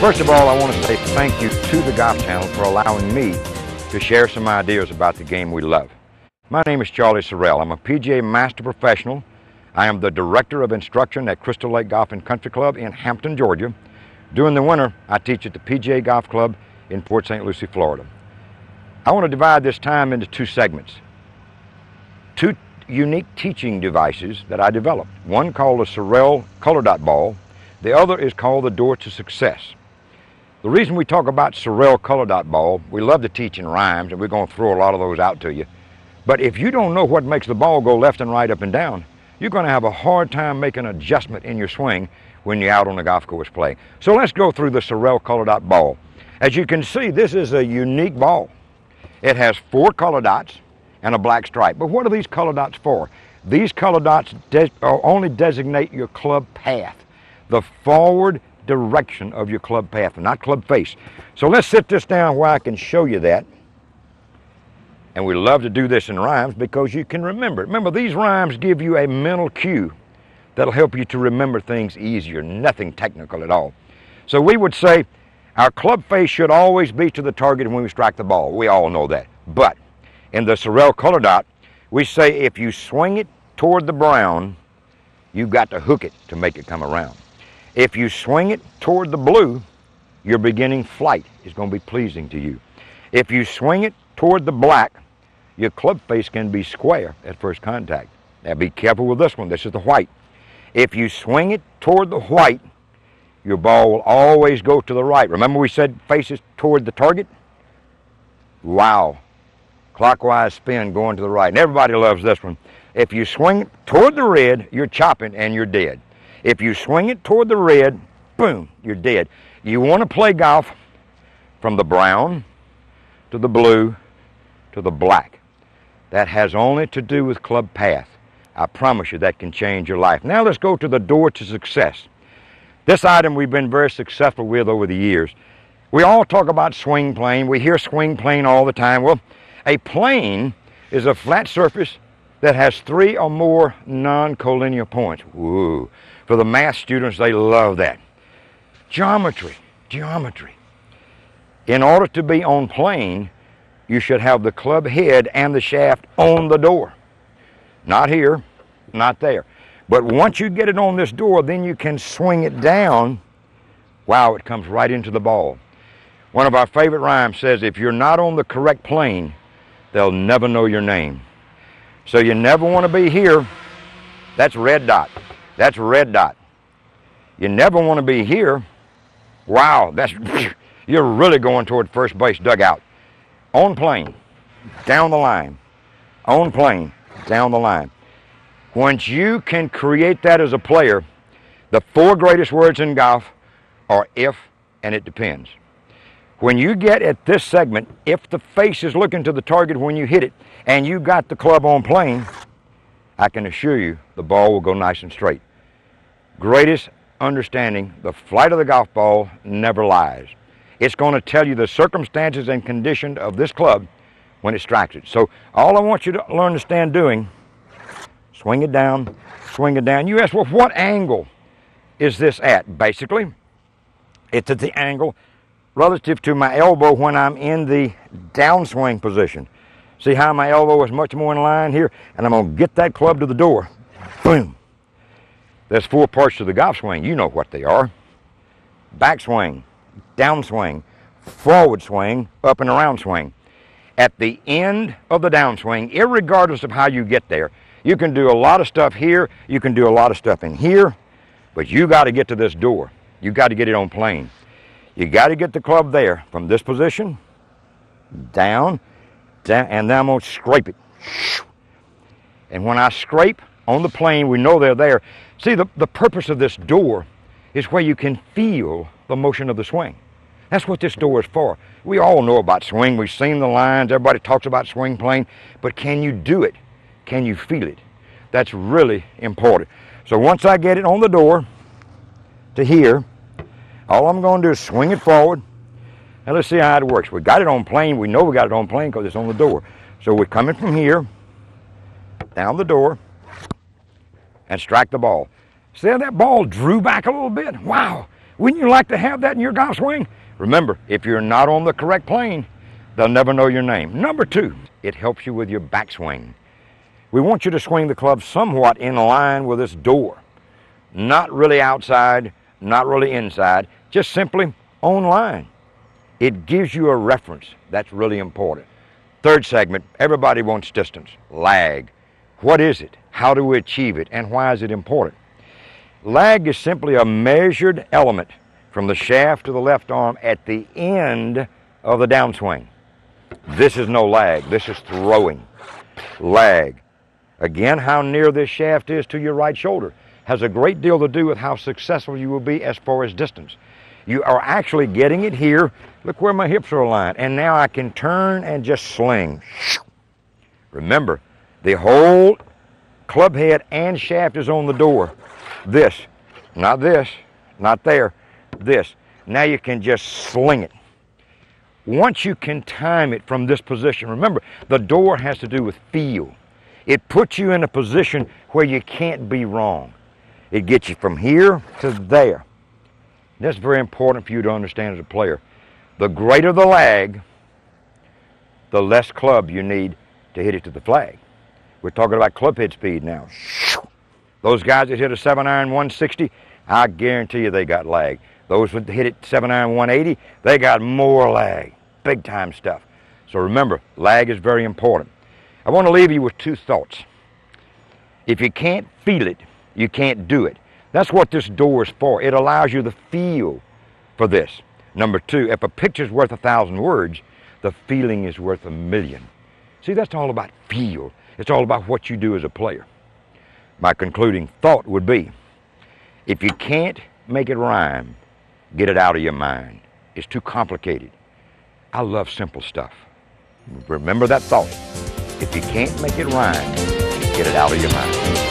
First of all, I want to say thank you to the Golf Channel for allowing me to share some ideas about the game we love. My name is Charlie Sorrell. I'm a PGA Master Professional. I am the Director of Instruction at Crystal Lake Golf and Country Club in Hampton, Georgia. During the winter, I teach at the PGA Golf Club in Port St. Lucie, Florida. I want to divide this time into two segments. Two unique teaching devices that I developed. One called the Sorrell Color Dot Ball. The other is called the Door to Success. The reason we talk about Sorrell Color Dot Ball, we love to teach in rhymes, and we're going to throw a lot of those out to you. But if you don't know what makes the ball go left and right, up and down, you're going to have a hard time making an adjustment in your swing when you're out on the golf course playing. So let's go through the Sorrell Color Dot Ball. As you can see, this is a unique ball. It has four color dots and a black stripe. But what are these color dots for? These color dots de uh, only designate your club path, the forward direction of your club path, not club face. So let's sit this down where I can show you that. And we love to do this in rhymes because you can remember. Remember, these rhymes give you a mental cue that'll help you to remember things easier, nothing technical at all. So we would say our club face should always be to the target when we strike the ball. We all know that. But in the Sorrell color dot, we say if you swing it toward the brown, you've got to hook it to make it come around. If you swing it toward the blue, your beginning flight is going to be pleasing to you. If you swing it toward the black, your club face can be square at first contact. Now be careful with this one. This is the white. If you swing it toward the white, your ball will always go to the right. Remember we said faces toward the target? Wow. Clockwise spin going to the right. And everybody loves this one. If you swing toward the red, you're chopping and you're dead. If you swing it toward the red, boom, you're dead. You want to play golf from the brown to the blue to the black. That has only to do with club path. I promise you that can change your life. Now let's go to the door to success. This item we've been very successful with over the years. We all talk about swing plane. We hear swing plane all the time. Well, a plane is a flat surface that has three or more non-collinear points. Woo. For the math students, they love that. Geometry, geometry. In order to be on plane, you should have the club head and the shaft on the door. Not here, not there. But once you get it on this door, then you can swing it down. Wow, it comes right into the ball. One of our favorite rhymes says, if you're not on the correct plane, they'll never know your name. So you never want to be here. That's red dot. That's red dot. You never want to be here. Wow, that's you're really going toward first base dugout. On plane, down the line. On plane, down the line. Once you can create that as a player, the four greatest words in golf are if and it depends. When you get at this segment, if the face is looking to the target when you hit it and you got the club on plane, I can assure you the ball will go nice and straight greatest understanding, the flight of the golf ball never lies. It's going to tell you the circumstances and condition of this club when it strikes it. So all I want you to learn to stand doing, swing it down, swing it down. You ask, well, what angle is this at? Basically, it's at the angle relative to my elbow when I'm in the downswing position. See how my elbow is much more in line here? And I'm going to get that club to the door. Boom. There's four parts to the golf swing. You know what they are. Backswing, downswing, forward swing, up and around swing. At the end of the downswing, regardless of how you get there, you can do a lot of stuff here, you can do a lot of stuff in here, but you got to get to this door. You got to get it on plane. You got to get the club there from this position, down, down, and then I'm going to scrape it. And when I scrape on the plane, we know they're there. See, the, the purpose of this door is where you can feel the motion of the swing. That's what this door is for. We all know about swing. We've seen the lines. Everybody talks about swing plane. But can you do it? Can you feel it? That's really important. So once I get it on the door to here, all I'm going to do is swing it forward. And let's see how it works. We got it on plane. We know we got it on plane because it's on the door. So we're coming from here, down the door, and strike the ball. See how that ball drew back a little bit? Wow. Wouldn't you like to have that in your golf swing? Remember, if you're not on the correct plane, they'll never know your name. Number two, it helps you with your backswing. We want you to swing the club somewhat in line with this door. Not really outside, not really inside, just simply on line. It gives you a reference. That's really important. Third segment, everybody wants distance, lag. What is it? How do we achieve it? And why is it important? Lag is simply a measured element from the shaft to the left arm at the end of the downswing. This is no lag, this is throwing. Lag. Again, how near this shaft is to your right shoulder has a great deal to do with how successful you will be as far as distance. You are actually getting it here. Look where my hips are aligned. And now I can turn and just sling. Remember, the whole club head and shaft is on the door. This, not this, not there, this. Now you can just sling it. Once you can time it from this position, remember, the door has to do with feel. It puts you in a position where you can't be wrong. It gets you from here to there. That's very important for you to understand as a player. The greater the lag, the less club you need to hit it to the flag. We're talking about club head speed now. Those guys that hit a 7 iron 160, I guarantee you they got lag. Those that hit it 7 iron 180, they got more lag. Big time stuff. So remember, lag is very important. I want to leave you with two thoughts. If you can't feel it, you can't do it. That's what this door is for. It allows you the feel for this. Number two, if a picture's worth a thousand words, the feeling is worth a million. See, that's all about feel. It's all about what you do as a player. My concluding thought would be, if you can't make it rhyme, get it out of your mind. It's too complicated. I love simple stuff. Remember that thought. If you can't make it rhyme, get it out of your mind.